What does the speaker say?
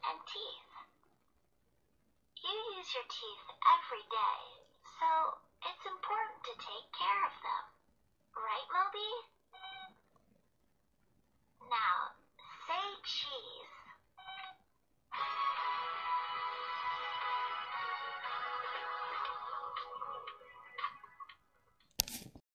and teeth. You use your teeth every day, so